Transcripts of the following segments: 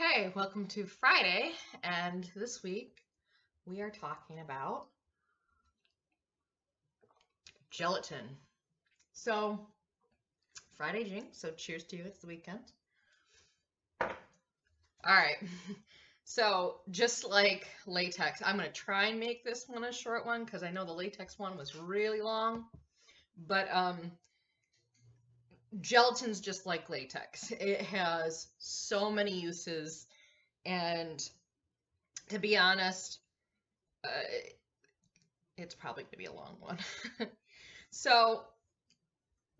Okay, welcome to Friday, and this week we are talking about gelatin. So, Friday jinx, so cheers to you, it's the weekend. All right, so just like latex, I'm going to try and make this one a short one because I know the latex one was really long, but um, gelatin's just like latex. It has so many uses, and to be honest, uh, it's probably going to be a long one. so,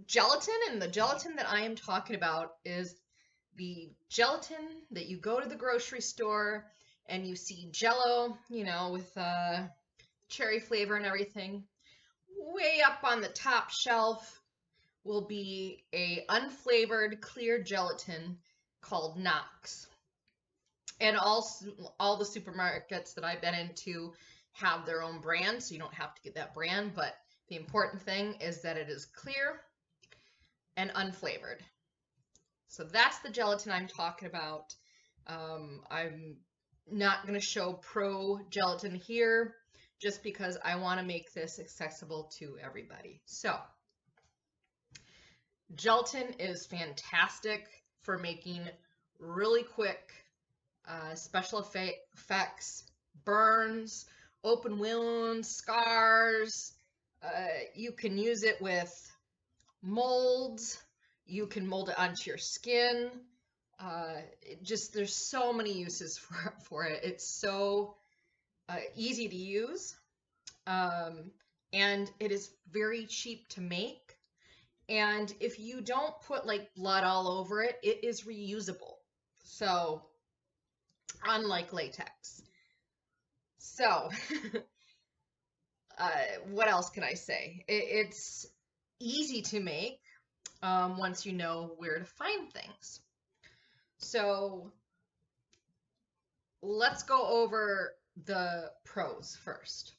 gelatin and the gelatin that I am talking about is the gelatin that you go to the grocery store and you see jello, you know, with uh, cherry flavor and everything. Way up on the top shelf will be a unflavored clear gelatin called Knox. And all, all the supermarkets that I've been into have their own brand, so you don't have to get that brand, but the important thing is that it is clear and unflavored. So that's the gelatin I'm talking about. Um, I'm not going to show pro gelatin here just because I want to make this accessible to everybody. So Gelatin is fantastic for making really quick uh, special effects, burns, open wounds, scars. Uh, you can use it with molds. You can mold it onto your skin. Uh, just there's so many uses for for it. It's so uh, easy to use, um, and it is very cheap to make. And if you don't put like blood all over it, it is reusable. So, unlike latex. So, uh, what else can I say? It, it's easy to make um, once you know where to find things. So, let's go over the pros first.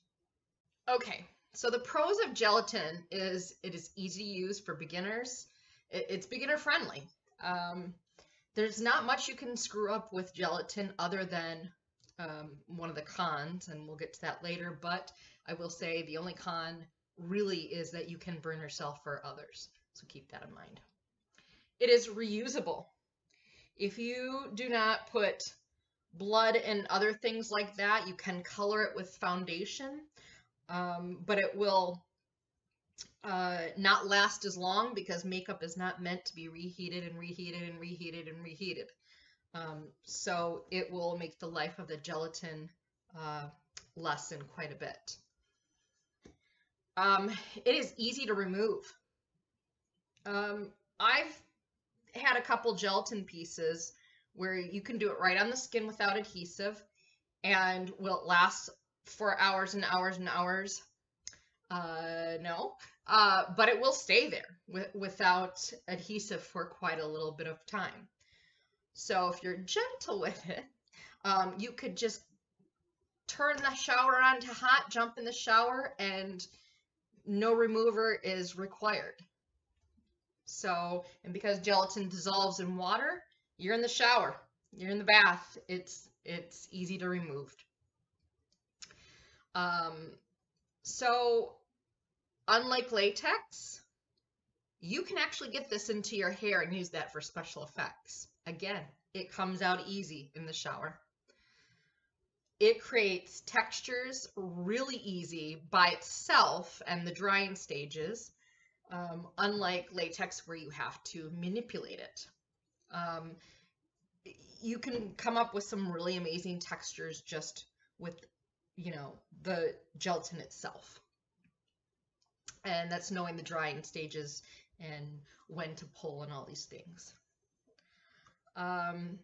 Okay, so the pros of gelatin is it is easy to use for beginners. It, it's beginner friendly. Um, there's not much you can screw up with gelatin other than um, one of the cons, and we'll get to that later. But I will say the only con really is that you can burn yourself for others. So keep that in mind. It is reusable. If you do not put blood and other things like that, you can color it with foundation um, but it will uh, not last as long because makeup is not meant to be reheated and reheated and reheated and reheated. Um, so it will make the life of the gelatin uh, lessen quite a bit. Um, it is easy to remove. Um, I've had a couple gelatin pieces where you can do it right on the skin without adhesive and will last for hours and hours and hours. Uh, no, uh, but it will stay there with, without adhesive for quite a little bit of time. So if you're gentle with it, um, you could just turn the shower on to hot, jump in the shower, and no remover is required. So, and because gelatin dissolves in water, you're in the shower, you're in the bath, it's it's easy to remove. Um, so unlike latex, you can actually get this into your hair and use that for special effects. Again, it comes out easy in the shower. It creates textures really easy by itself and the drying stages, um, unlike latex where you have to manipulate it. Um, you can come up with some really amazing textures just with you know, the gelatin itself. And that's knowing the drying stages and when to pull and all these things. Um,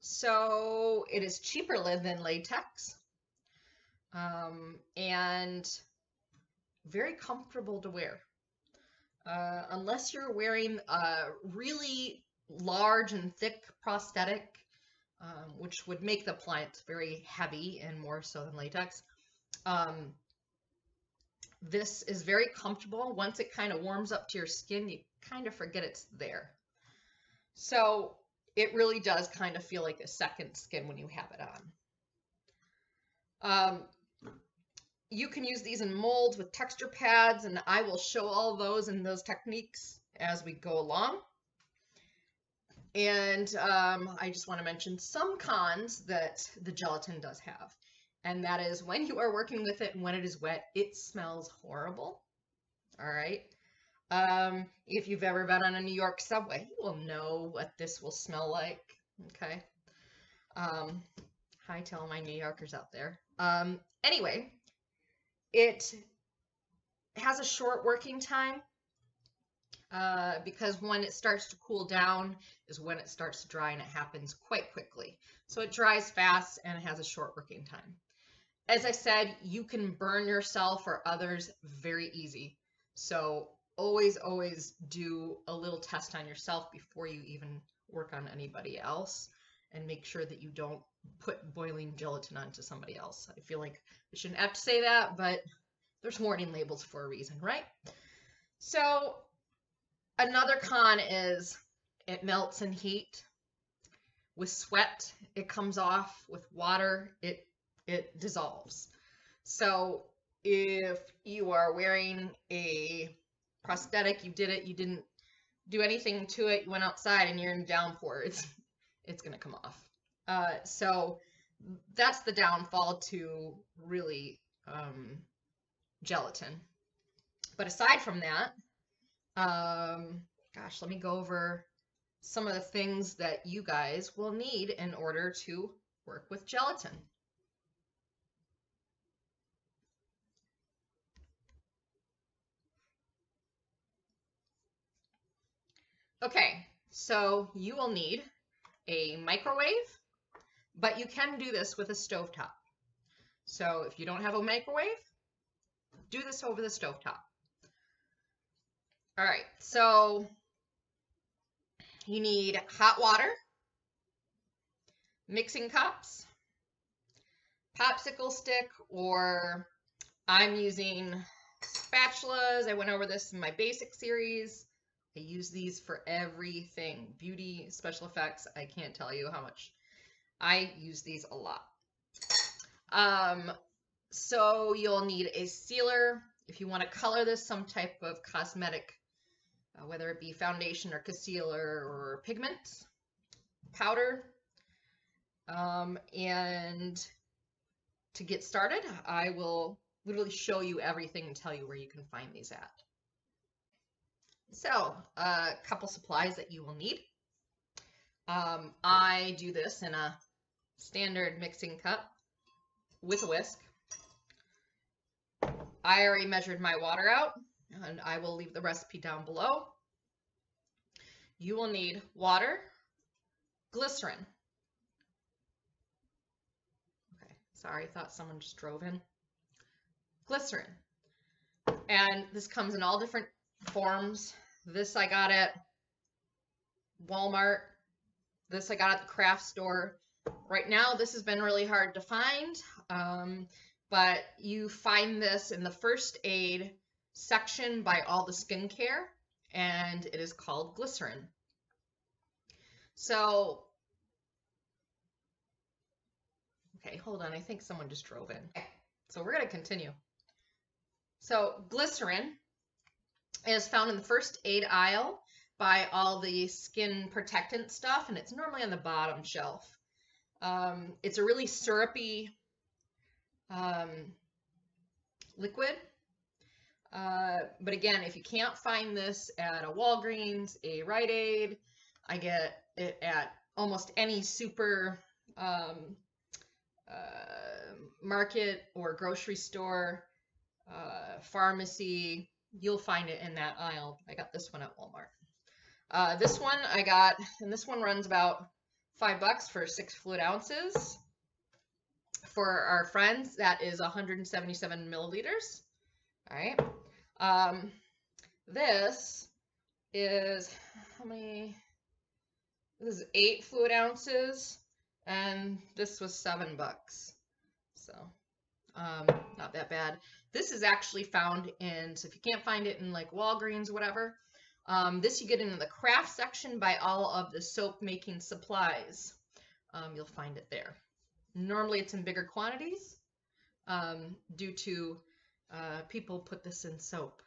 so it is cheaper than latex um, and very comfortable to wear. Uh, unless you're wearing a really large and thick prosthetic um, which would make the plant very heavy and more so than latex. Um, this is very comfortable. Once it kind of warms up to your skin, you kind of forget it's there. So it really does kind of feel like a second skin when you have it on. Um, you can use these in molds with texture pads, and I will show all those and those techniques as we go along. And um, I just want to mention some cons that the gelatin does have. And that is when you are working with it and when it is wet, it smells horrible. All right. Um, if you've ever been on a New York subway, you will know what this will smell like. Okay. Um, hi to all my New Yorkers out there. Um, anyway, it has a short working time uh, because when it starts to cool down is when it starts to dry and it happens quite quickly. So it dries fast and it has a short working time. As I said, you can burn yourself or others very easy. So always, always do a little test on yourself before you even work on anybody else and make sure that you don't put boiling gelatin onto somebody else. I feel like I shouldn't have to say that, but there's warning labels for a reason, right? So another con is it melts in heat. With sweat, it comes off. With water, it it dissolves. So if you are wearing a prosthetic, you did it, you didn't do anything to it, you went outside and you're in downpour, it's it's gonna come off. Uh, so that's the downfall to really um, gelatin. But aside from that, um, gosh, let me go over some of the things that you guys will need in order to work with gelatin. Okay, so you will need a microwave, but you can do this with a stovetop. So if you don't have a microwave, do this over the stovetop. All right, so you need hot water, mixing cups, popsicle stick, or I'm using spatulas. I went over this in my basic series. I use these for everything. Beauty, special effects, I can't tell you how much. I use these a lot. Um, so you'll need a sealer. If you want to color this some type of cosmetic, uh, whether it be foundation or concealer or pigment, powder. Um, and to get started, I will literally show you everything and tell you where you can find these at. So a couple supplies that you will need. Um, I do this in a standard mixing cup with a whisk. I already measured my water out and I will leave the recipe down below. You will need water, glycerin. Okay, sorry, thought someone just drove in. Glycerin. And this comes in all different forms. This I got at Walmart. This I got at the craft store. Right now, this has been really hard to find, um, but you find this in the first aid section by all the skincare, and it is called glycerin. So, okay, hold on. I think someone just drove in. Okay, so we're going to continue. So glycerin is found in the first aid aisle by all the skin protectant stuff, and it's normally on the bottom shelf. Um, it's a really syrupy um, liquid. Uh, but again, if you can't find this at a Walgreens, a Rite Aid, I get it at almost any super um, uh, market or grocery store, uh, pharmacy, you'll find it in that aisle. I got this one at Walmart. Uh, this one I got, and this one runs about five bucks for six fluid ounces. For our friends, that is 177 milliliters. All right. Um, this is how many? This is eight fluid ounces, and this was seven bucks. So, um, not that bad. This is actually found in, so if you can't find it in like Walgreens, whatever, Um, this you get in the craft section by all of the soap making supplies. Um, you'll find it there. Normally it's in bigger quantities um, due to uh, people put this in soap.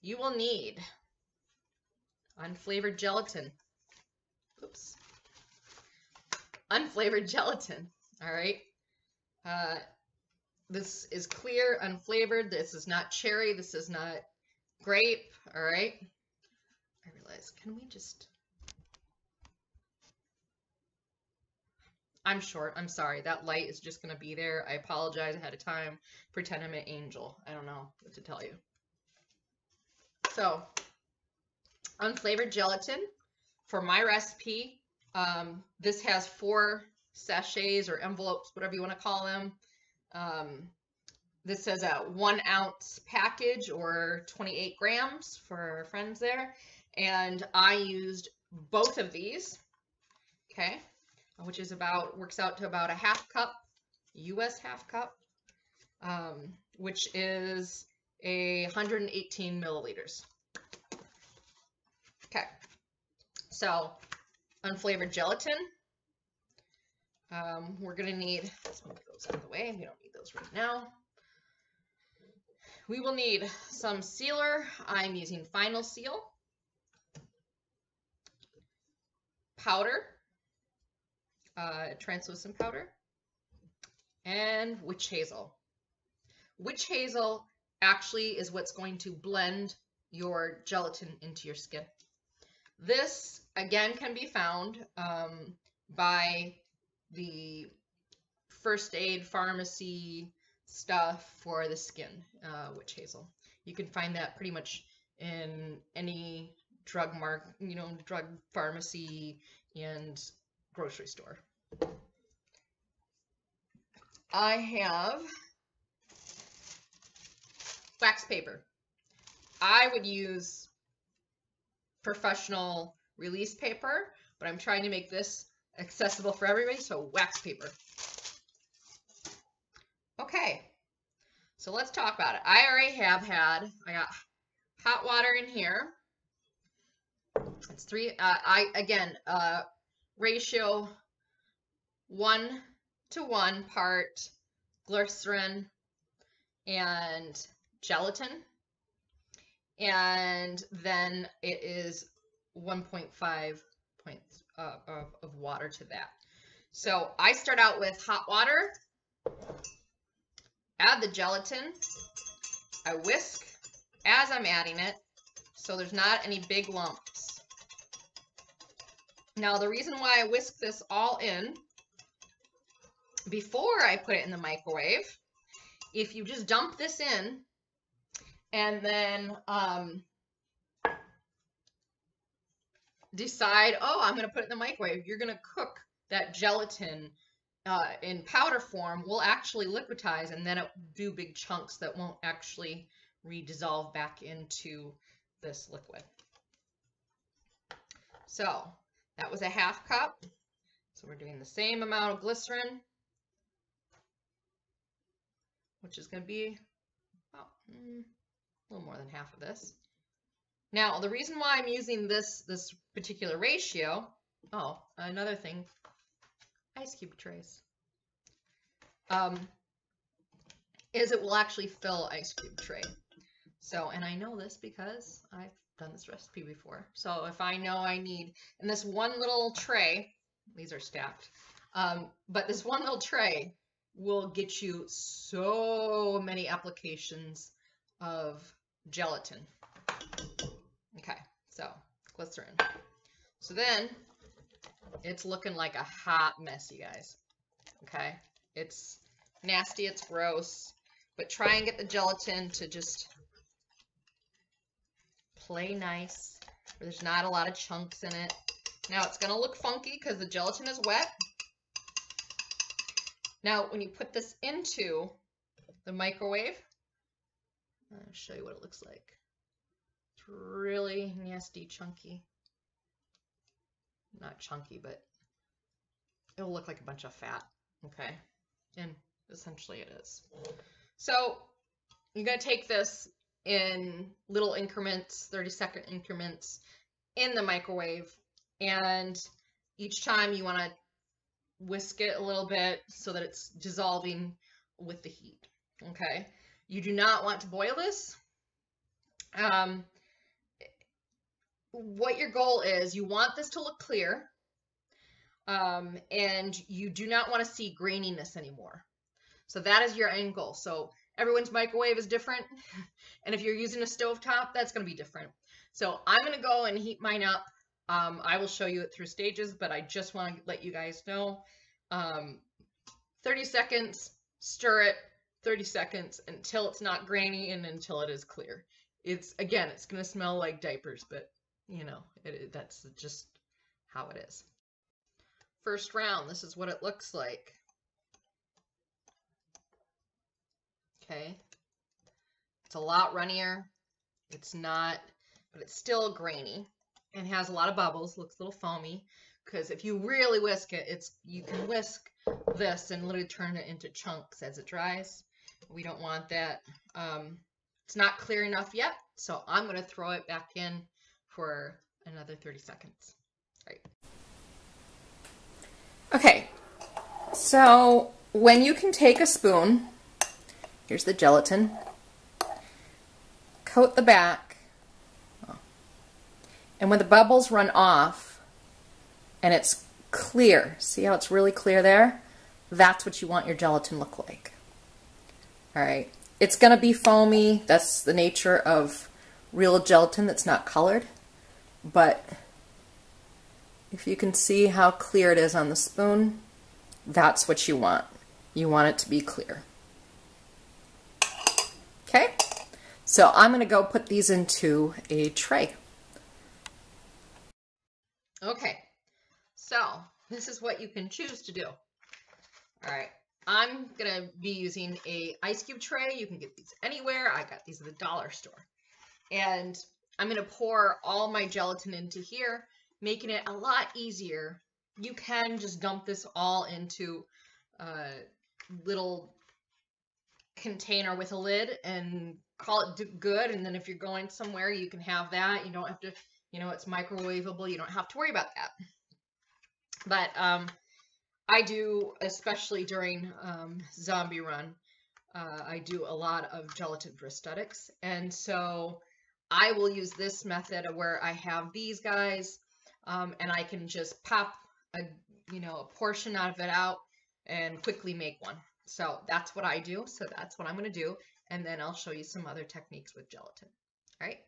You will need unflavored gelatin. Oops. Unflavored gelatin. All right. Uh, this is clear, unflavored. This is not cherry. This is not grape. All right. I realize, can we just... I'm short. I'm sorry. That light is just going to be there. I apologize ahead of time. Pretend I'm an angel. I don't know what to tell you. So, unflavored gelatin for my recipe. Um, this has four sachets or envelopes, whatever you want to call them. Um, this says a one ounce package or 28 grams for our friends there. And I used both of these, okay, which is about, works out to about a half cup, US half cup, um, which is a 118 milliliters. Okay, so unflavored gelatin. Um, we're gonna need, let's move those out of the way, we don't need those right now. We will need some sealer. I'm using Final Seal. Powder, uh, translucent powder, and witch hazel. Witch hazel actually is what's going to blend your gelatin into your skin. This, again, can be found um, by the first aid pharmacy stuff for the skin, uh, witch hazel. You can find that pretty much in any drug mark, you know, drug pharmacy and grocery store. I have wax paper. I would use professional release paper, but I'm trying to make this accessible for everybody, so wax paper. Okay, so let's talk about it. I already have had, I got hot water in here. It's three, uh, I, again, uh, ratio one to one part glycerin and gelatin. And then it is 1.5 points uh, of, of water to that. So I start out with hot water add the gelatin. I whisk as I'm adding it so there's not any big lumps. Now the reason why I whisk this all in before I put it in the microwave, if you just dump this in and then um, decide, oh, I'm going to put it in the microwave, you're going to cook that gelatin uh, in powder form will actually liquidize and then it do big chunks that won't actually redissolve back into this liquid. So that was a half cup. So we're doing the same amount of glycerin, which is going to be about, mm, a little more than half of this. Now, the reason why I'm using this, this particular ratio, oh, another thing, ice cube trays, um, is it will actually fill ice cube tray. So, and I know this because I've done this recipe before. So if I know I need, in this one little tray, these are stacked, um, but this one little tray will get you so many applications of gelatin. Okay, so glycerin. So then it's looking like a hot mess, you guys. Okay, it's nasty, it's gross, but try and get the gelatin to just play nice, where there's not a lot of chunks in it. Now it's going to look funky because the gelatin is wet. Now when you put this into the microwave, I'll show you what it looks like. It's really nasty, chunky not chunky, but it'll look like a bunch of fat, okay? And essentially it is. So you're to take this in little increments, 30 second increments in the microwave. And each time you want to whisk it a little bit so that it's dissolving with the heat. Okay. You do not want to boil this. Um, what your goal is, you want this to look clear. Um, and you do not want to see graininess anymore. So that is your end goal. So everyone's microwave is different. And if you're using a stove top, that's going to be different. So I'm going to go and heat mine up. Um, I will show you it through stages, but I just want to let you guys know. Um, 30 seconds, stir it 30 seconds until it's not grainy and until it is clear. It's, again, it's going to smell like diapers, but you know, it, that's just how it is. First round, this is what it looks like. Okay. It's a lot runnier. It's not, but it's still grainy and has a lot of bubbles, looks a little foamy. Because if you really whisk it, it's you can whisk this and literally turn it into chunks as it dries. We don't want that. Um, it's not clear enough yet, so I'm going to throw it back in for another 30 seconds. All right. Okay, so when you can take a spoon Here's the gelatin. Coat the back. And when the bubbles run off and it's clear, see how it's really clear there? That's what you want your gelatin to look like. All right. It's going to be foamy. That's the nature of real gelatin that's not colored. But if you can see how clear it is on the spoon, that's what you want. You want it to be clear. Okay, so I'm going to go put these into a tray. Okay, so this is what you can choose to do. All right, I'm to be using a ice cube tray. You can get these anywhere. I got these at the dollar store. And I'm to pour all my gelatin into here, making it a lot easier. You can just dump this all into a little container with a lid and call it good. And then if you're going somewhere, you can have that. You don't have to, you know, it's microwavable. You don't have to worry about that. But um, I do, especially during um, Zombie Run, uh, I do a lot of gelatin prosthetics. And so I will use this method where I have these guys um, and I can just pop a, you know, a portion out of it out and quickly make one. So that's what I do. So that's what I'm going to do. And then I'll show you some other techniques with gelatin. All right.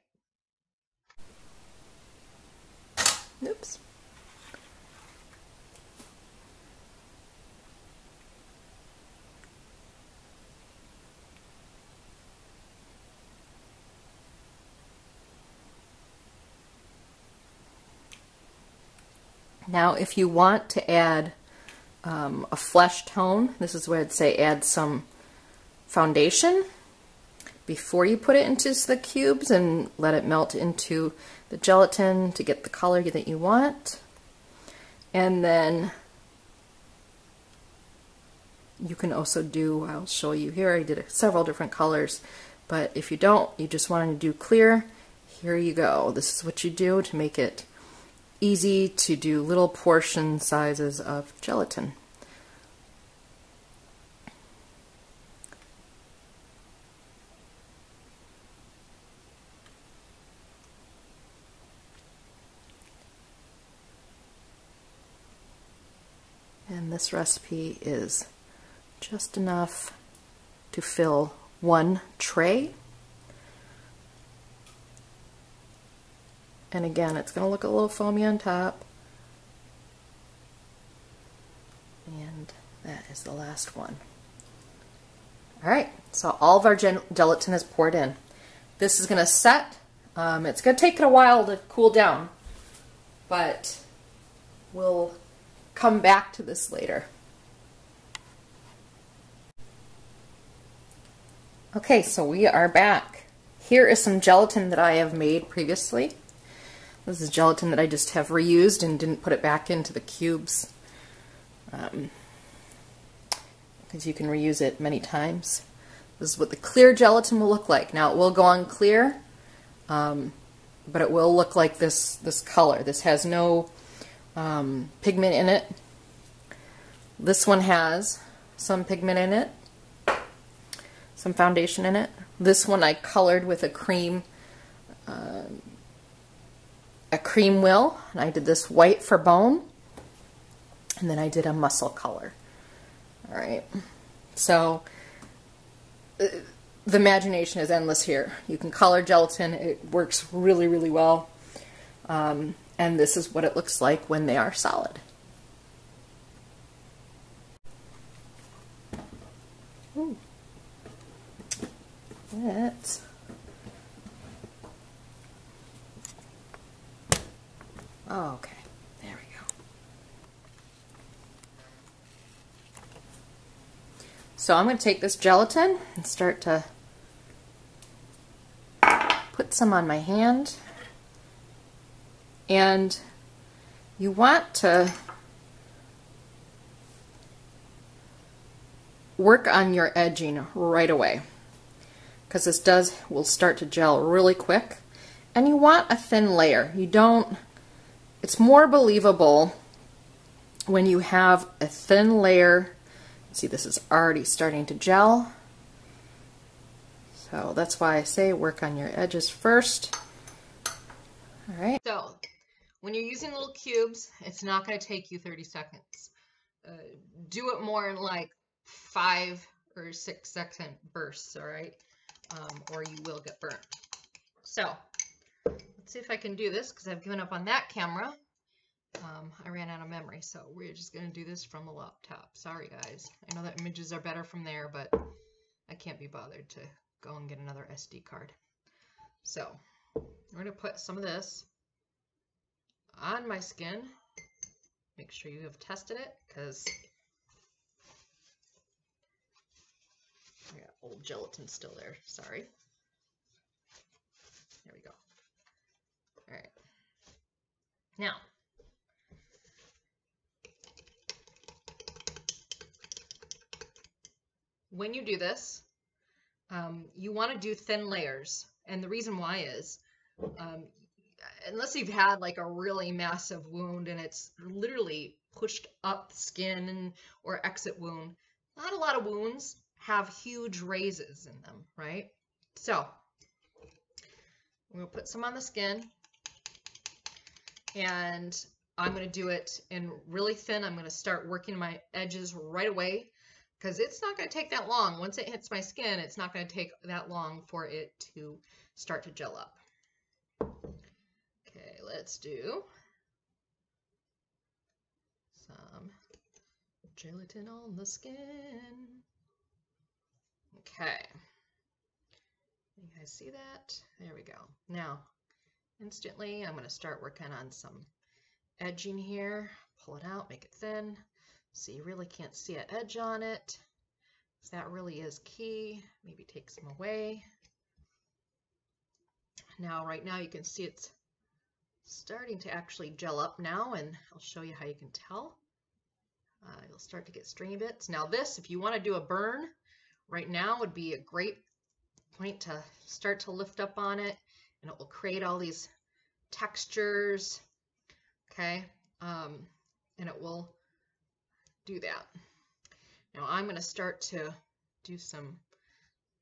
Oops. Now, if you want to add um, a flesh tone. This is where I'd say add some foundation before you put it into the cubes and let it melt into the gelatin to get the color that you want. And then you can also do, I'll show you here, I did several different colors, but if you don't, you just want to do clear, here you go. This is what you do to make it easy to do little portion sizes of gelatin. And this recipe is just enough to fill one tray. And again, it's going to look a little foamy on top. And that is the last one. All right, so all of our gelatin is poured in. This is going to set. Um, it's going to take it a while to cool down, but we'll come back to this later. Okay, so we are back. Here is some gelatin that I have made previously. This is gelatin that I just have reused and didn't put it back into the cubes. Um, because you can reuse it many times. This is what the clear gelatin will look like. Now it will go on clear, um, but it will look like this, this color. This has no um, pigment in it. This one has some pigment in it, some foundation in it. This one I colored with a cream, uh, a cream will, and I did this white for bone, and then I did a muscle color. All right, so uh, the imagination is endless here. You can color gelatin; it works really, really well. Um, and this is what it looks like when they are solid. Ooh. Let's oh, okay, there we go. So I'm going to take this gelatin and start to put some on my hand. And you want to work on your edging right away because this does will start to gel really quick. And you want a thin layer. You don't it's more believable when you have a thin layer. See this is already starting to gel. So that's why I say work on your edges first. All right. So when you're using little cubes, it's not going to take you 30 seconds. Uh, do it more in like five or six second bursts, all right? Um, or you will get burnt. So, let's see if I can do this because I've given up on that camera. Um, I ran out of memory, so we're just going to do this from the laptop. Sorry, guys. I know that images are better from there, but I can't be bothered to go and get another SD card. So, we're going to put some of this on my skin. Make sure you have tested it because I got old gelatin still there. Sorry. There we go. All right. Now, when you do this, um, you want to do thin layers. And the reason why is um, unless you've had like a really massive wound and it's literally pushed up skin or exit wound, not a lot of wounds have huge raises in them, right? So I'm to put some on the skin and I'm going to do it in really thin. I'm going to start working my edges right away because it's not going to take that long. Once it hits my skin, it's not going to take that long for it to start to gel up let's do some gelatin on the skin. Okay. You guys see that? There we go. Now, instantly, I'm going to start working on some edging here. Pull it out, make it thin. So you really can't see an edge on it. So that really is key. Maybe take some away. Now, right now, you can see it's starting to actually gel up now and I'll show you how you can tell. Uh, you'll start to get stringy bits. Now this, if you want to do a burn, right now would be a great point to start to lift up on it and it will create all these textures, okay? Um, and it will do that. Now I'm going to start to do some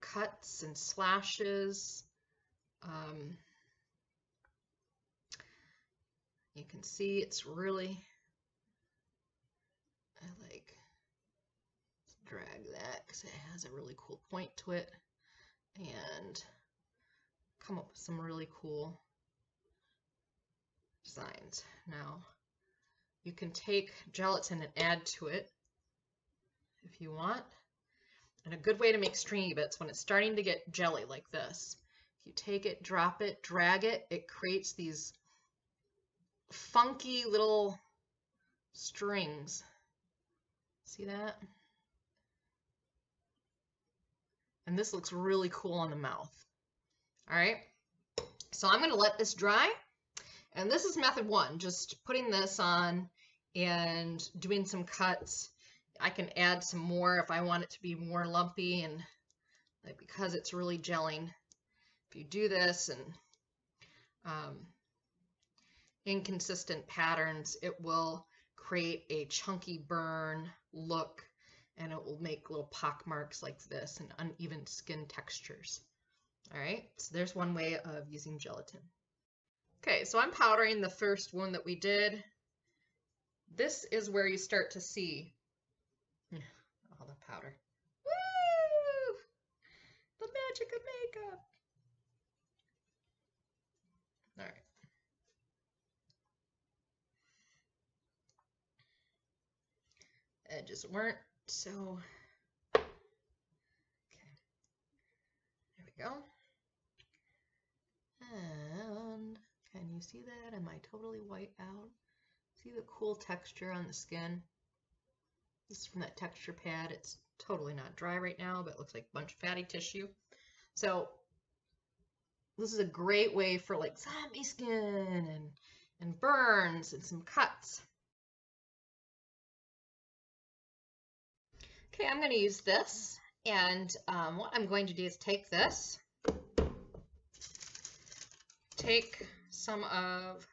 cuts and slashes. Um, you can see it's really, I like drag that because it has a really cool point to it and come up with some really cool designs. Now, you can take gelatin and add to it if you want. And a good way to make stringy bits when it's starting to get jelly like this. If you take it, drop it, drag it, it creates these funky little strings. See that? And this looks really cool on the mouth. All right, so I'm gonna let this dry. And this is method one, just putting this on and doing some cuts. I can add some more if I want it to be more lumpy and like because it's really gelling, if you do this and um, inconsistent patterns, it will create a chunky burn look and it will make little pock marks like this and uneven skin textures. All right, so there's one way of using gelatin. Okay, so I'm powdering the first one that we did. This is where you start to see eh, all the powder. Woo! The magic of makeup. All right. Edges weren't so. Okay. There we go. And can you see that? Am I totally white out? See the cool texture on the skin? This is from that texture pad. It's totally not dry right now, but it looks like a bunch of fatty tissue. So this is a great way for like zombie skin and, and burns and some cuts. Okay, I'm going to use this. And um, what I'm going to do is take this, take some of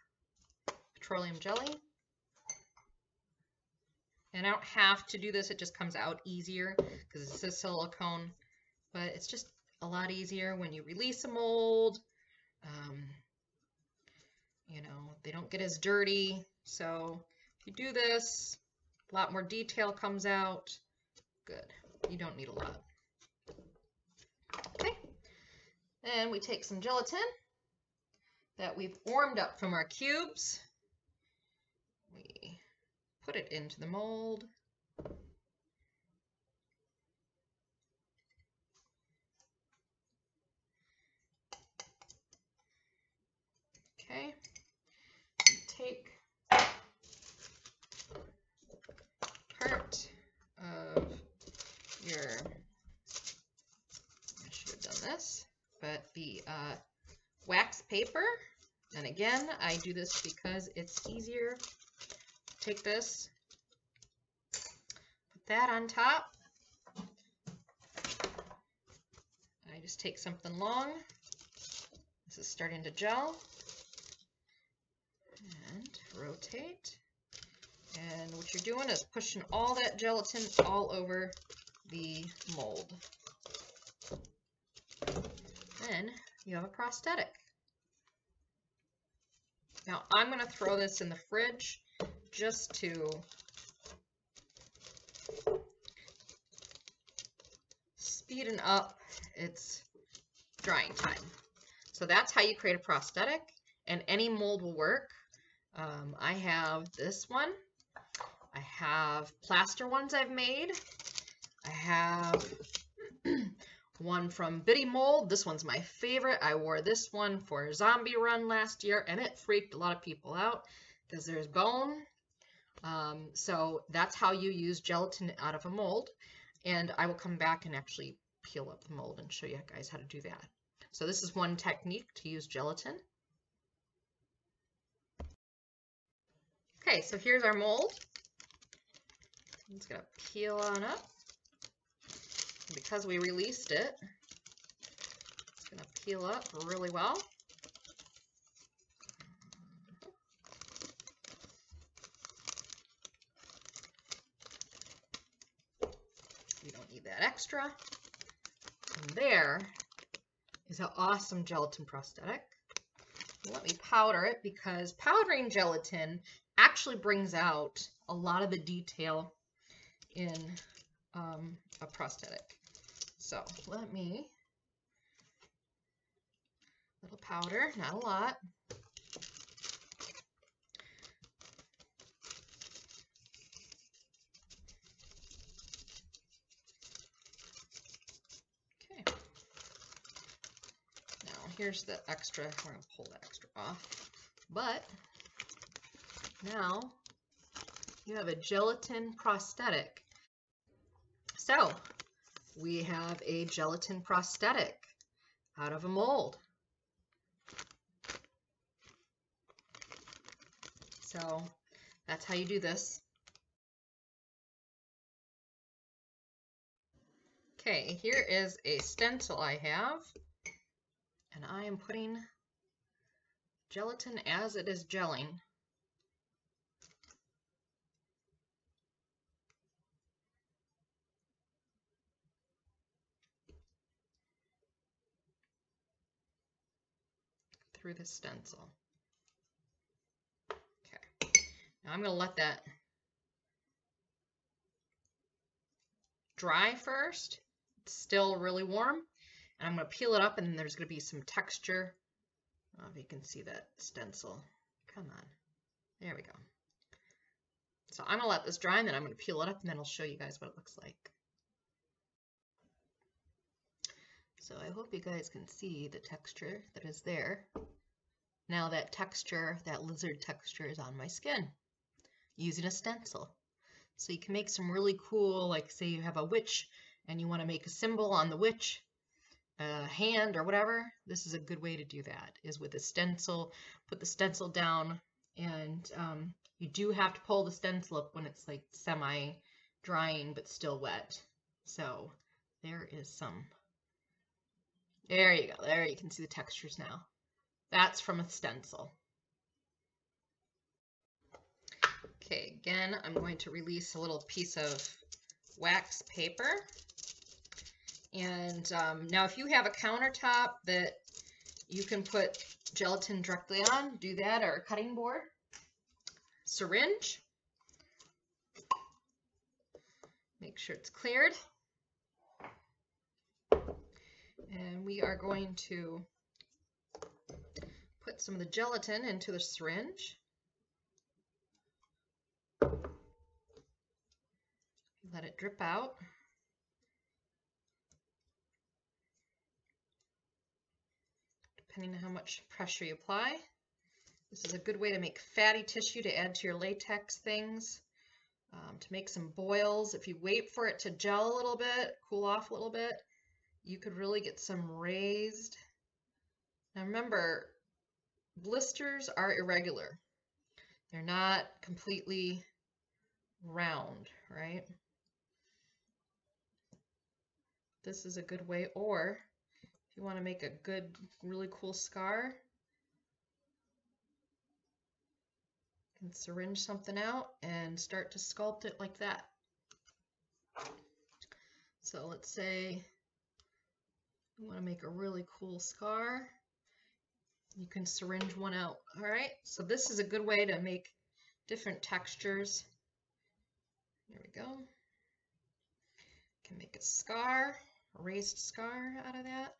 petroleum jelly, and I don't have to do this, it just comes out easier because it's a silicone, but it's just a lot easier when you release a mold. Um, you know, they don't get as dirty. So if you do this, a lot more detail comes out. Good. You don't need a lot. Okay. And we take some gelatin that we've warmed up from our cubes. We put it into the mold. Okay. Take part I should have done this, but the uh, wax paper. And again, I do this because it's easier. Take this, put that on top. I just take something long. This is starting to gel. And rotate. And what you're doing is pushing all that gelatin all over the mold. Then you have a prosthetic. Now I'm going to throw this in the fridge just to speeden up its drying time. So that's how you create a prosthetic and any mold will work. Um, I have this one. I have plaster ones I've made. I have one from Bitty Mold. This one's my favorite. I wore this one for Zombie Run last year, and it freaked a lot of people out because there's bone. Um, so that's how you use gelatin out of a mold. And I will come back and actually peel up the mold and show you guys how to do that. So this is one technique to use gelatin. Okay, so here's our mold. I'm just gonna peel on up. Because we released it, it's gonna peel up really well. We don't need that extra. And there is an awesome gelatin prosthetic. Let me powder it because powdering gelatin actually brings out a lot of the detail in um, a prosthetic. So let me, little powder, not a lot. Okay. Now here's the extra, we're gonna pull that extra off. But now you have a gelatin prosthetic. So we have a gelatin prosthetic out of a mold. So that's how you do this. Okay, here is a stencil I have, and I am putting gelatin as it is gelling. Through the stencil. Okay, now I'm going to let that dry first. It's still really warm. And I'm going to peel it up and there's going to be some texture. I if you can see that stencil. Come on. There we go. So I'm going to let this dry and then I'm going to peel it up and then I'll show you guys what it looks like. So I hope you guys can see the texture that is there. Now that texture, that lizard texture is on my skin using a stencil. So you can make some really cool, like say you have a witch and you want to make a symbol on the witch, a hand or whatever. This is a good way to do that, is with a stencil. Put the stencil down and um, you do have to pull the stencil up when it's like semi-drying but still wet. So there is some there you go. There you can see the textures now. That's from a stencil. Okay, again, I'm going to release a little piece of wax paper. And um, now if you have a countertop that you can put gelatin directly on, do that, or a cutting board. Syringe. Make sure it's cleared. And we are going to put some of the gelatin into the syringe. Let it drip out. Depending on how much pressure you apply. This is a good way to make fatty tissue to add to your latex things. Um, to make some boils, if you wait for it to gel a little bit, cool off a little bit, you could really get some raised. Now remember, blisters are irregular. They're not completely round, right? This is a good way, or if you want to make a good, really cool scar, you can syringe something out and start to sculpt it like that. So let's say you want to make a really cool scar. You can syringe one out. All right, so this is a good way to make different textures. There we go. Can make a scar, a raised scar out of that.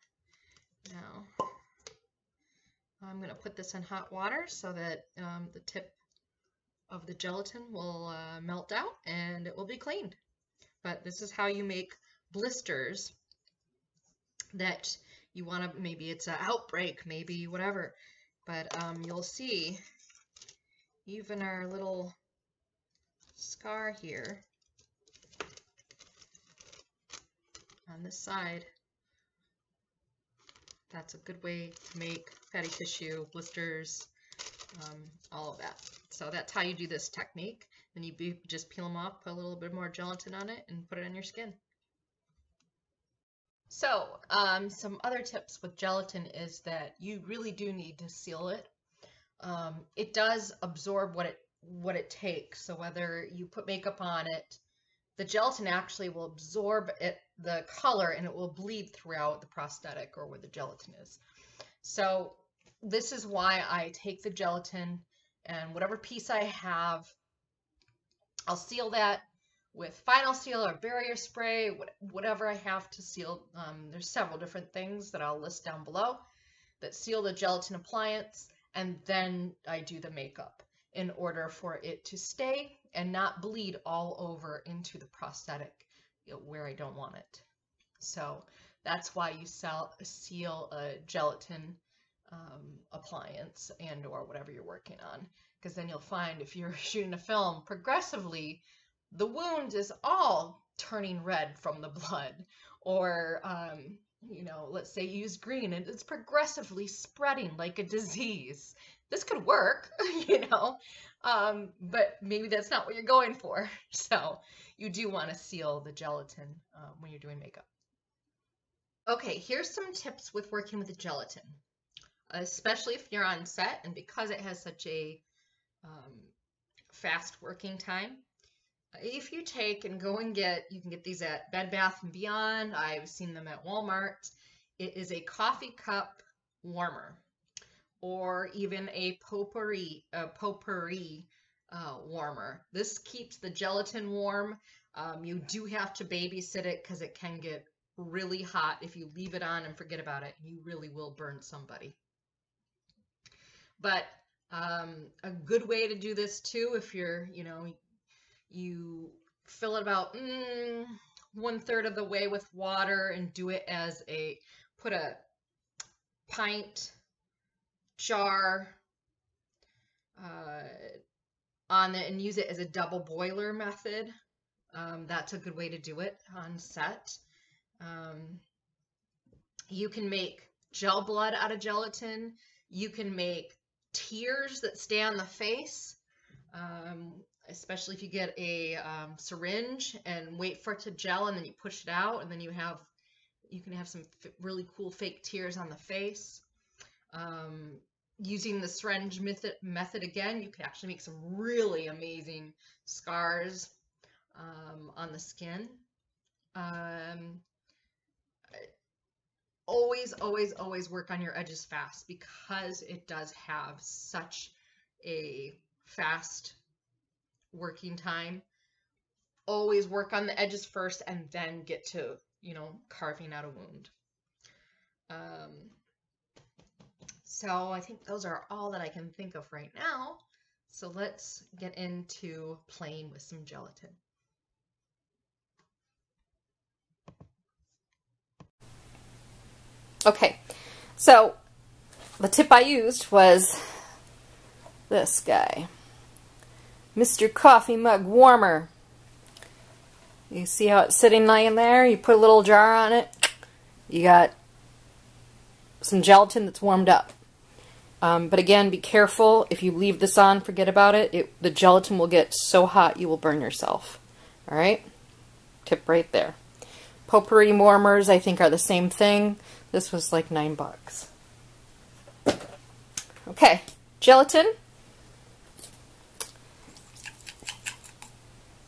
Now, I'm going to put this in hot water so that um, the tip of the gelatin will uh, melt out and it will be cleaned. But this is how you make blisters that you want to, maybe it's an outbreak, maybe whatever. But um, you'll see even our little scar here on this side, that's a good way to make fatty tissue, blisters, um, all of that. So that's how you do this technique. Then you just peel them off, put a little bit more gelatin on it, and put it on your skin. So, um, some other tips with gelatin is that you really do need to seal it. Um, it does absorb what it what it takes. So whether you put makeup on it, the gelatin actually will absorb it the color and it will bleed throughout the prosthetic or where the gelatin is. So this is why I take the gelatin and whatever piece I have, I'll seal that with final seal or barrier spray, whatever I have to seal. Um, there's several different things that I'll list down below that seal the gelatin appliance and then I do the makeup in order for it to stay and not bleed all over into the prosthetic you know, where I don't want it. So that's why you sell, seal a gelatin um, appliance and or whatever you're working on because then you'll find if you're shooting a film progressively the wound is all turning red from the blood. Or um, you know let's say you use green and it's progressively spreading like a disease. This could work you know um, but maybe that's not what you're going for. So you do want to seal the gelatin uh, when you're doing makeup. Okay, here's some tips with working with the gelatin, especially if you're on set and because it has such a um, fast working time. If you take and go and get, you can get these at Bed Bath & Beyond. I've seen them at Walmart. It is a coffee cup warmer or even a potpourri, a potpourri uh, warmer. This keeps the gelatin warm. Um, you do have to babysit it because it can get really hot if you leave it on and forget about it. You really will burn somebody. But um, a good way to do this too, if you're, you know, you fill it about mm, one third of the way with water and do it as a, put a pint jar uh, on it and use it as a double boiler method. Um, that's a good way to do it on set. Um, you can make gel blood out of gelatin. You can make tears that stay on the face, um, especially if you get a um, syringe and wait for it to gel and then you push it out and then you have you can have some really cool fake tears on the face. Um, using the syringe method, method again, you can actually make some really amazing scars um, on the skin. Um, always, always, always work on your edges fast because it does have such a fast working time. Always work on the edges first and then get to, you know, carving out a wound. Um, so I think those are all that I can think of right now. So let's get into playing with some gelatin. Okay, so the tip I used was this guy. Mr. Coffee Mug Warmer. You see how it's sitting laying there? You put a little jar on it. You got some gelatin that's warmed up. Um, but again, be careful. If you leave this on, forget about it. it. The gelatin will get so hot you will burn yourself. Alright? Tip right there. Potpourri warmers, I think, are the same thing. This was like nine bucks. Okay, gelatin.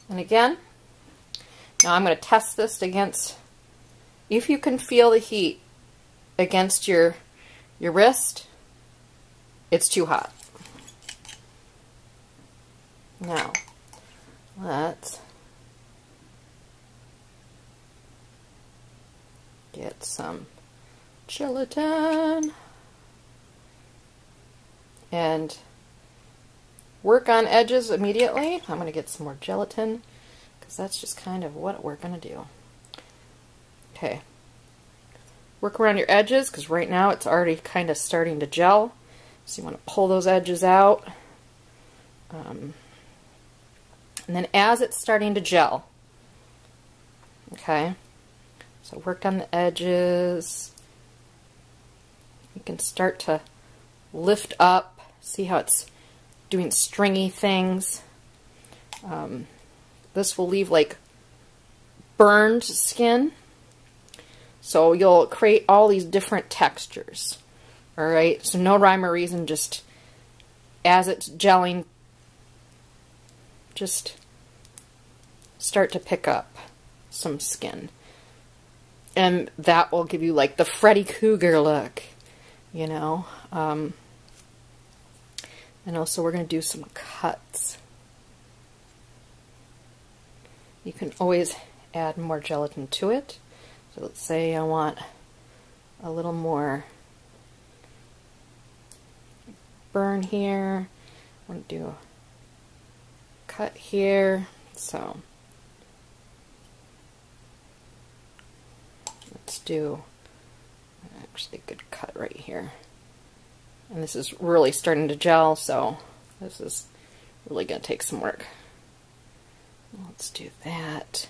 And again, now I'm going to test this against, if you can feel the heat against your, your wrist, it's too hot. Now, let's get some gelatin. And work on edges immediately. I'm going to get some more gelatin because that's just kind of what we're going to do. Okay. Work around your edges because right now it's already kind of starting to gel. So you want to pull those edges out. Um, and then as it's starting to gel, okay, so work on the edges, you can start to lift up. See how it's doing stringy things. Um, this will leave like burned skin. So you'll create all these different textures. Alright, so no rhyme or reason, just as it's gelling, just start to pick up some skin. And that will give you like the Freddy Krueger look you know. Um, and also we're going to do some cuts. You can always add more gelatin to it. So let's say I want a little more burn here. I want to do a cut here. So let's do actually a good cut right here. And this is really starting to gel, so this is really going to take some work. Let's do that.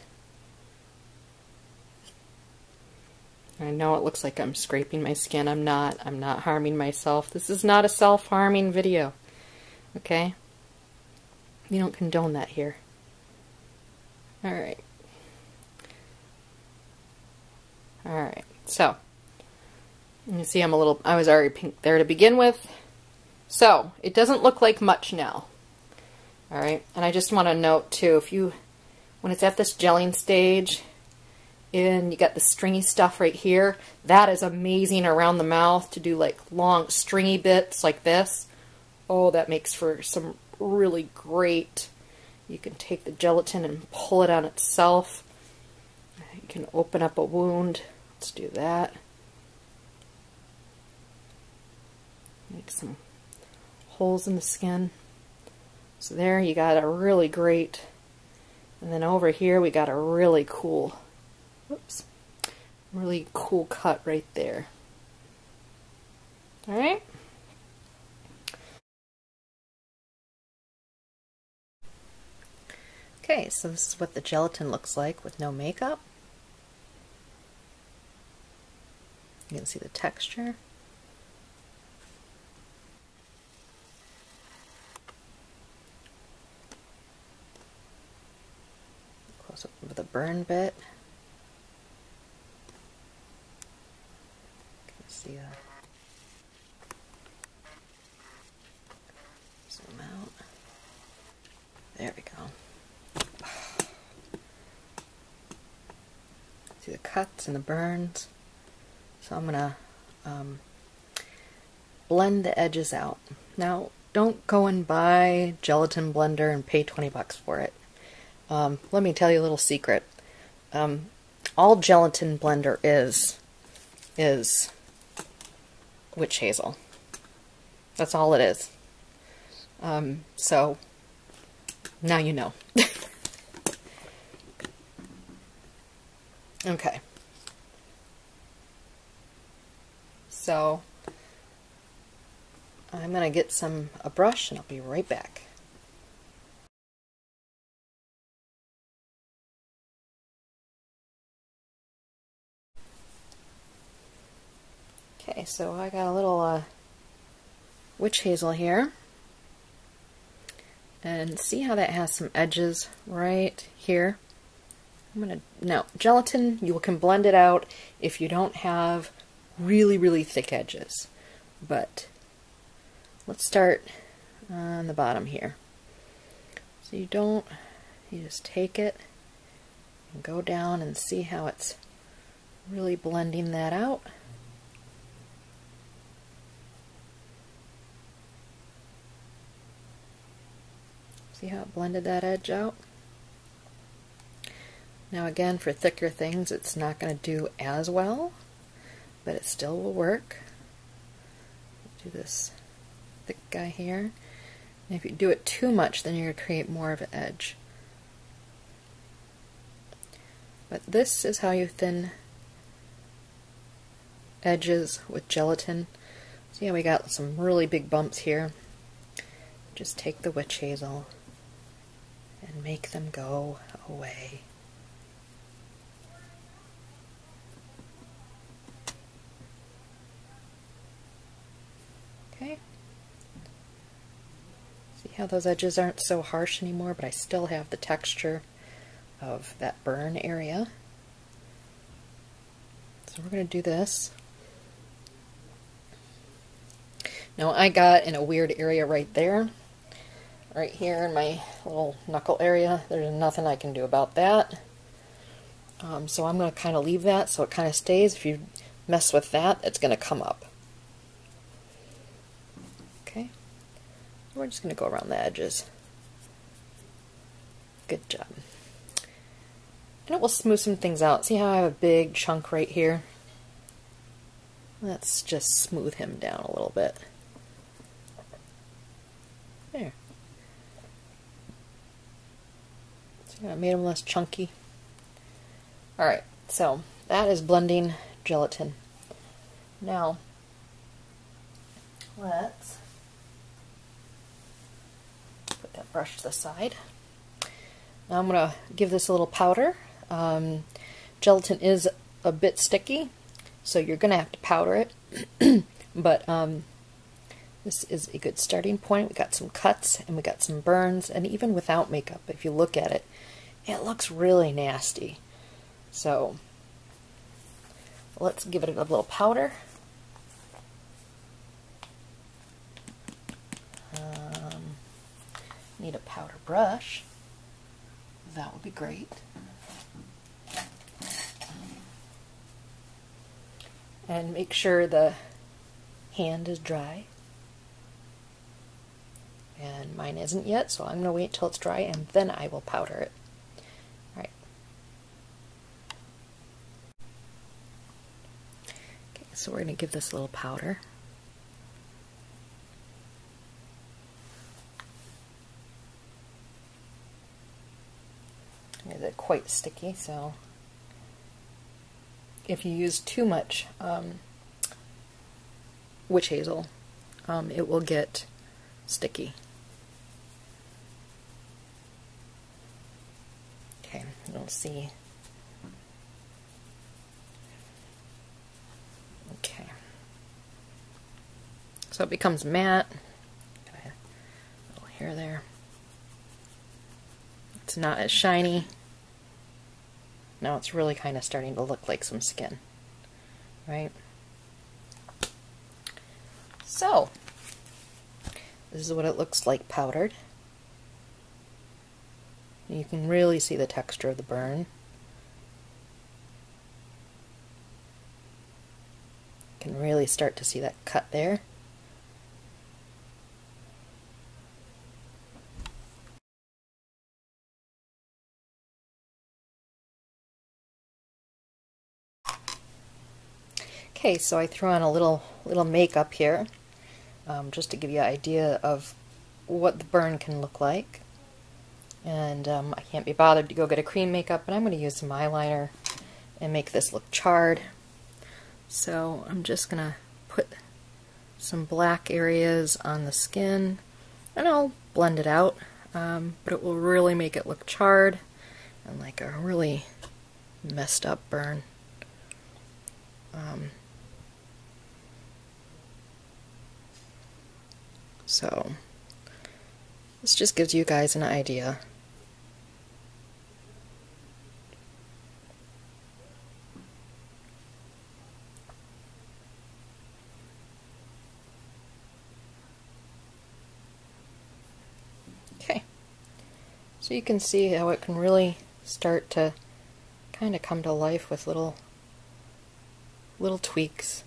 I know it looks like I'm scraping my skin. I'm not. I'm not harming myself. This is not a self-harming video. Okay? We don't condone that here. Alright. Alright. So, you see I'm a little, I was already pink there to begin with. So, it doesn't look like much now. Alright, and I just want to note too, if you, when it's at this gelling stage, and you got the stringy stuff right here, that is amazing around the mouth to do like long stringy bits like this. Oh, that makes for some really great, you can take the gelatin and pull it on itself. You can open up a wound. Let's do that. Make some holes in the skin. So there you got a really great, and then over here we got a really cool, whoops, really cool cut right there. Alright. Okay, so this is what the gelatin looks like with no makeup. You can see the texture. With a burn bit. You see that. Zoom out. There we go. See the cuts and the burns. So I'm going to um, blend the edges out. Now, don't go and buy gelatin blender and pay 20 bucks for it. Um, let me tell you a little secret. Um, all gelatin blender is, is witch hazel. That's all it is. Um, so, now you know. okay. So I'm going to get some a brush and I'll be right back. So I got a little uh, witch hazel here. And see how that has some edges right here? I'm gonna, now, gelatin, you can blend it out if you don't have really, really thick edges. But let's start on the bottom here. So you don't, you just take it and go down and see how it's really blending that out. See how it blended that edge out? Now again, for thicker things, it's not going to do as well but it still will work. Do this thick guy here. And if you do it too much, then you're going to create more of an edge. But this is how you thin edges with gelatin. See how we got some really big bumps here? Just take the witch hazel and make them go away. Okay. See how those edges aren't so harsh anymore, but I still have the texture of that burn area. So we're going to do this. Now I got in a weird area right there. Right here in my little knuckle area. There's nothing I can do about that. Um, so I'm going to kind of leave that so it kind of stays. If you mess with that, it's going to come up. Okay. We're just going to go around the edges. Good job. And it will smooth some things out. See how I have a big chunk right here? Let's just smooth him down a little bit. There. Made them less chunky? Alright, so that is blending gelatin. Now, let's put that brush to the side. Now I'm going to give this a little powder. Um, gelatin is a bit sticky, so you're going to have to powder it. but um, this is a good starting point. We got some cuts and we got some burns, and even without makeup, if you look at it, it looks really nasty. So Let's give it a little powder. Um, need a powder brush. That would be great. And make sure the hand is dry. And mine isn't yet, so I'm going to wait till it's dry and then I will powder it. Alright. Okay, so we're going to give this a little powder. It's quite sticky, so if you use too much um, witch hazel, um, it will get sticky. Okay, we'll see. Okay. So it becomes matte. little oh, hair there. It's not as shiny. Now it's really kind of starting to look like some skin, right? So, this is what it looks like powdered. You can really see the texture of the burn. You can really start to see that cut there. Okay, so I threw on a little little makeup here, um, just to give you an idea of what the burn can look like. And um, I can't be bothered to go get a cream makeup, but I'm going to use some eyeliner and make this look charred. So I'm just going to put some black areas on the skin, and I'll blend it out, um, but it will really make it look charred and like a really messed up burn. Um, So this just gives you guys an idea. Okay, so you can see how it can really start to kind of come to life with little little tweaks.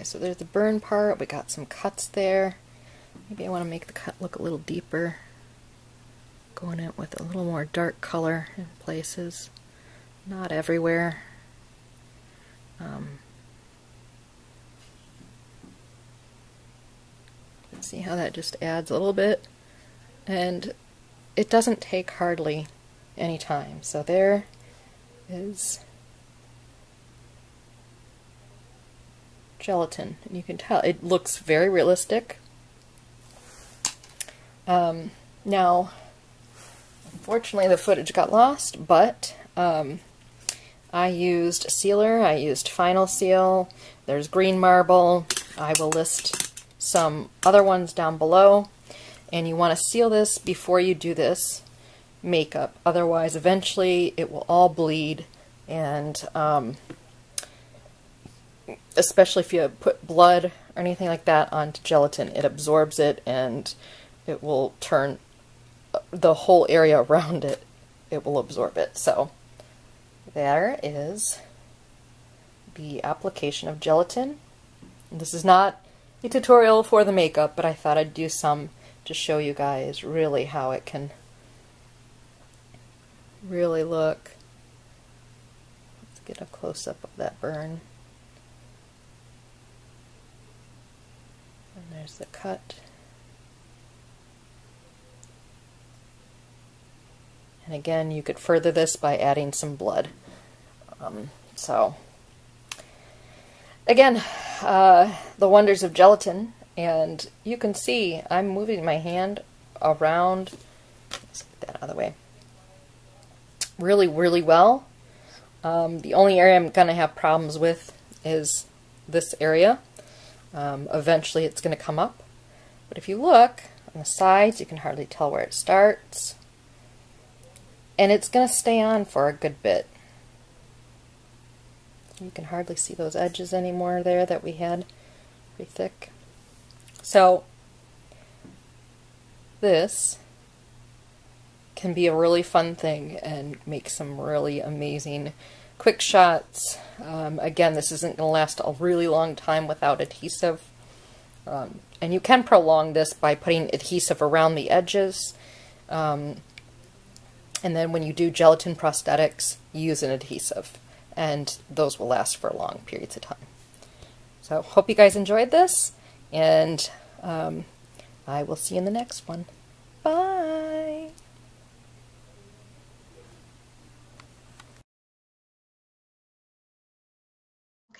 Okay, so there's the burn part. We got some cuts there. Maybe I want to make the cut look a little deeper. Going in with a little more dark color in places. Not everywhere. Um, see how that just adds a little bit? And it doesn't take hardly any time. So there is gelatin. And you can tell it looks very realistic. Um, now, unfortunately, the footage got lost, but um, I used sealer, I used Final Seal, there's green marble. I will list some other ones down below. And you want to seal this before you do this makeup. Otherwise, eventually, it will all bleed and um, especially if you put blood or anything like that onto gelatin, it absorbs it and it will turn the whole area around it, it will absorb it. So there is the application of gelatin. This is not a tutorial for the makeup, but I thought I'd do some to show you guys really how it can really look. Let's get a close-up of that burn. There's the cut. And again, you could further this by adding some blood. Um, so, again, uh, the wonders of gelatin. And you can see I'm moving my hand around, let's get that out of the way, really, really well. Um, the only area I'm going to have problems with is this area. Um, eventually it's going to come up. But if you look on the sides, you can hardly tell where it starts. and it's going to stay on for a good bit. You can hardly see those edges anymore there that we had pretty thick. So this can be a really fun thing and make some really amazing quick shots. Um, again, this isn't going to last a really long time without adhesive. Um, and you can prolong this by putting adhesive around the edges. Um, and then when you do gelatin prosthetics, use an adhesive. And those will last for long periods of time. So hope you guys enjoyed this. And um, I will see you in the next one. Bye.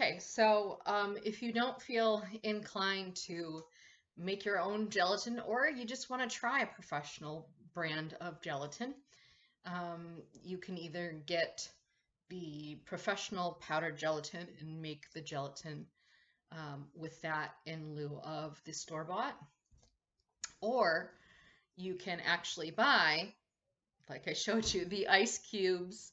Okay, so um, if you don't feel inclined to make your own gelatin or you just want to try a professional brand of gelatin, um, you can either get the professional powdered gelatin and make the gelatin um, with that in lieu of the store-bought, or you can actually buy, like I showed you, the ice cubes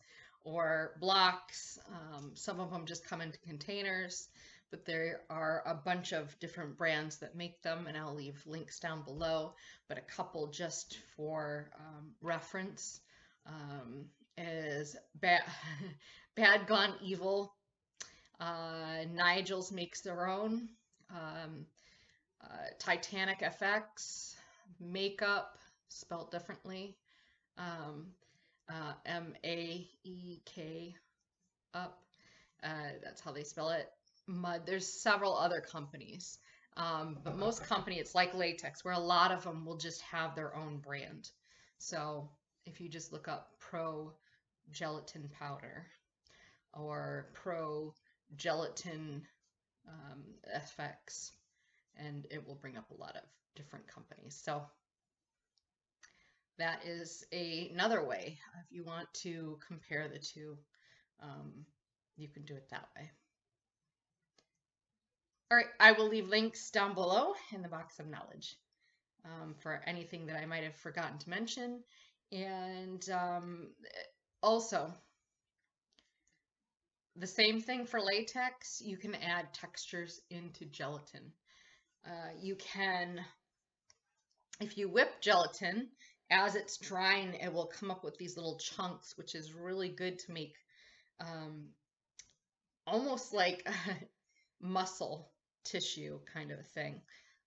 or blocks. Um, some of them just come into containers, but there are a bunch of different brands that make them, and I'll leave links down below, but a couple just for um, reference um, is Bad, Bad Gone Evil. Uh, Nigel's makes their own. Um, uh, Titanic FX, Makeup, spelled differently. Um, uh, M A E K up. Uh, that's how they spell it. Mud. There's several other companies, um, but most company it's like latex, where a lot of them will just have their own brand. So if you just look up Pro Gelatin Powder or Pro Gelatin um, FX, and it will bring up a lot of different companies. So that is a, another way. If you want to compare the two, um, you can do it that way. All right, I will leave links down below in the box of knowledge um, for anything that I might have forgotten to mention. And um, also, the same thing for latex, you can add textures into gelatin. Uh, you can, if you whip gelatin, as it's drying, it will come up with these little chunks, which is really good to make um, almost like muscle tissue kind of a thing.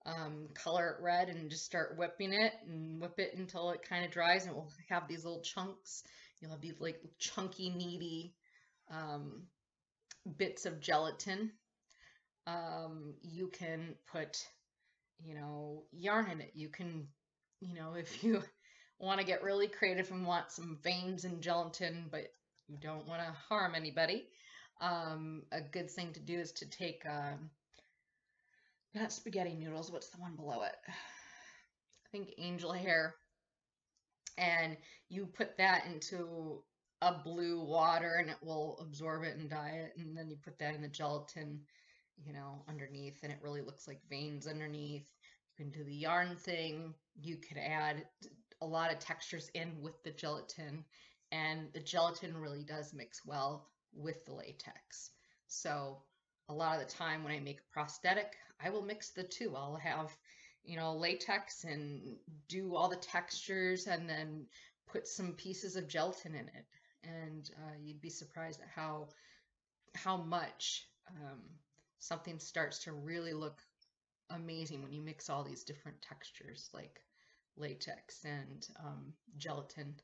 Um, color it red and just start whipping it and whip it until it kind of dries and it will have these little chunks. You'll have these like chunky, meaty um, bits of gelatin. Um, you can put, you know, yarn in it. You can, you know, if you want to get really creative and want some veins and gelatin, but you don't want to harm anybody, um, a good thing to do is to take, um, not spaghetti noodles, what's the one below it? I think angel hair. And you put that into a blue water and it will absorb it and dye it. And then you put that in the gelatin, you know, underneath and it really looks like veins underneath. You can do the yarn thing. You could add a lot of textures in with the gelatin and the gelatin really does mix well with the latex. So a lot of the time when I make a prosthetic, I will mix the two. I'll have, you know, latex and do all the textures and then put some pieces of gelatin in it. And uh, you'd be surprised at how how much um, something starts to really look amazing when you mix all these different textures like latex and um, gelatin.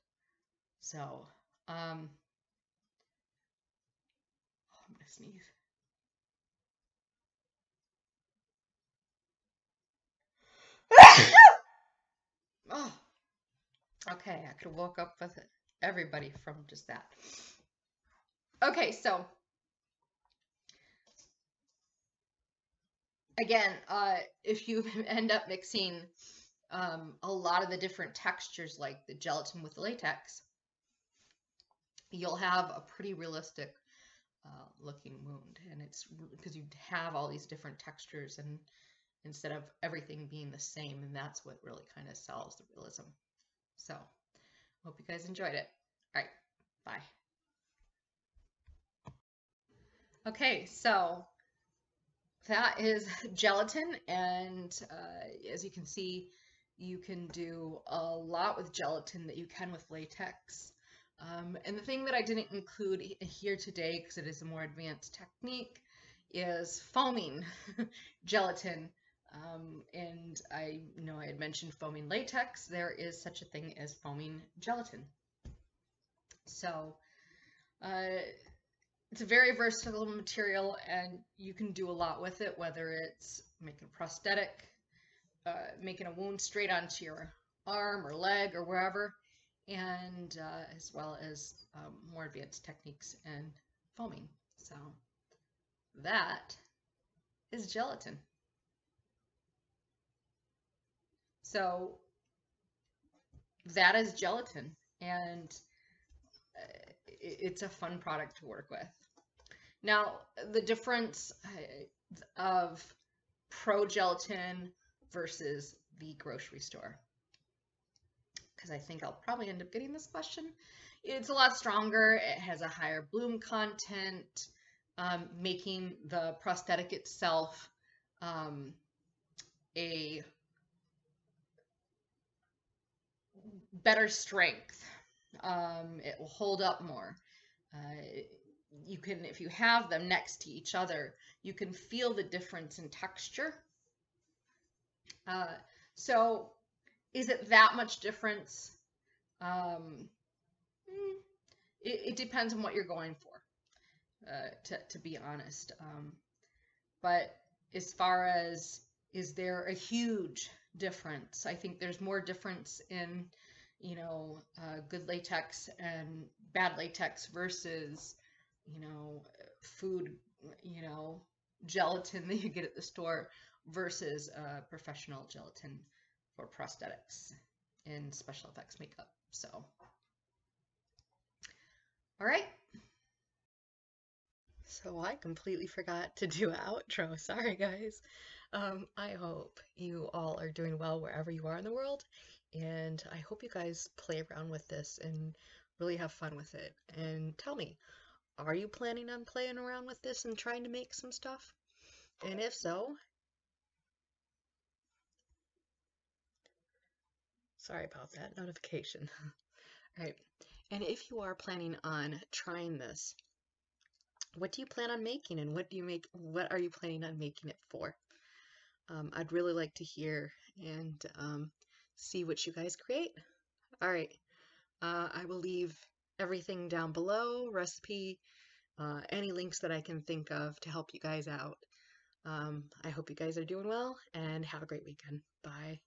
So, um, oh, I'm gonna sneeze. oh, okay. I could woke up with everybody from just that. Okay, so again, uh, if you end up mixing um, a lot of the different textures like the gelatin with latex, you'll have a pretty realistic uh, looking wound. And it's because you have all these different textures and instead of everything being the same. And that's what really kind of sells the realism. So hope you guys enjoyed it. All right, bye. Okay, so that is gelatin, and uh, as you can see, you can do a lot with gelatin that you can with latex. Um, and the thing that I didn't include here today, because it is a more advanced technique, is foaming gelatin. Um, and I know I had mentioned foaming latex. There is such a thing as foaming gelatin. So uh, it's a very versatile material and you can do a lot with it, whether it's making a prosthetic, uh, making a wound straight onto your arm or leg or wherever, and uh, as well as um, more advanced techniques and foaming. So that is gelatin. So that is gelatin and uh, it's a fun product to work with. Now, the difference uh, of pro gelatin versus the grocery store. Because I think I'll probably end up getting this question. It's a lot stronger. It has a higher bloom content, um, making the prosthetic itself um, a better strength. Um, it will hold up more. Uh, you can, if you have them next to each other, you can feel the difference in texture. Uh, so is it that much difference? Um, hmm, it, it, depends on what you're going for, uh, to, to be honest. Um, but as far as is there a huge difference? I think there's more difference in, you know, uh, good latex and bad latex versus, you know, food, you know, gelatin that you get at the store versus professional gelatin for prosthetics and special effects makeup. So, all right. So I completely forgot to do an outro. Sorry, guys. Um, I hope you all are doing well wherever you are in the world, and I hope you guys play around with this and really have fun with it. And tell me, are you planning on playing around with this and trying to make some stuff? And if so, sorry about that notification. All right. And if you are planning on trying this, what do you plan on making and what do you make what are you planning on making it for? Um, I'd really like to hear and um, see what you guys create. All right. Uh, I will leave everything down below, recipe, uh, any links that I can think of to help you guys out. Um, I hope you guys are doing well and have a great weekend. Bye.